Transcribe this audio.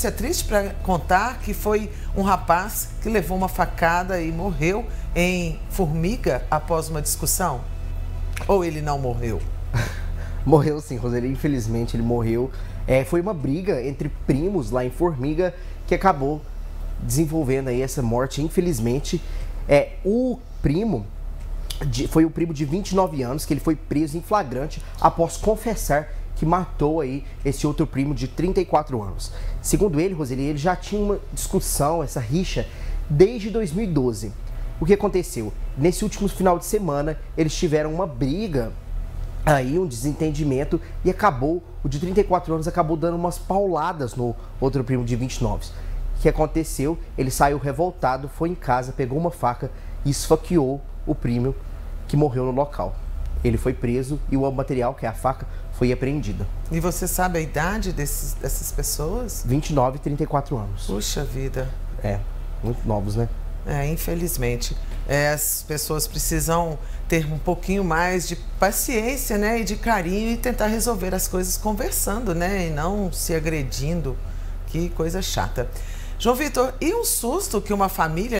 Isso é triste para contar que foi um rapaz que levou uma facada e morreu em Formiga após uma discussão? Ou ele não morreu? morreu sim, Roseli. Infelizmente ele morreu. É, foi uma briga entre primos lá em Formiga que acabou desenvolvendo aí essa morte. Infelizmente, é o primo de, foi o primo de 29 anos que ele foi preso em flagrante após confessar que matou aí esse outro primo de 34 anos. Segundo ele, Roseli, ele já tinha uma discussão, essa rixa, desde 2012. O que aconteceu? Nesse último final de semana, eles tiveram uma briga, aí um desentendimento e acabou, o de 34 anos acabou dando umas pauladas no outro primo de 29. O que aconteceu? Ele saiu revoltado, foi em casa, pegou uma faca e esfaqueou o primo que morreu no local. Ele foi preso e o material, que é a faca, foi apreendida. E você sabe a idade desses, dessas pessoas? 29 e 34 anos. Puxa vida. É, muito novos, né? É, infelizmente. É, as pessoas precisam ter um pouquinho mais de paciência, né? E de carinho e tentar resolver as coisas conversando, né? E não se agredindo. Que coisa chata. João Vitor, e um susto que uma família